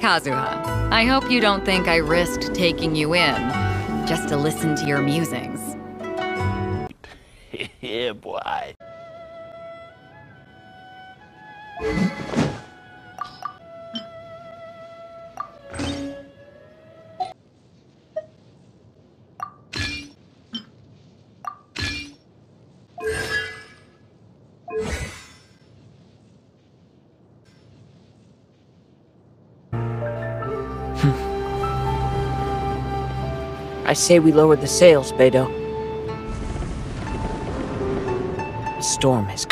Kazuha, I hope you don't think I risked taking you in just to listen to your musings. yeah, boy. I say we lower the sails, Beidou. The storm has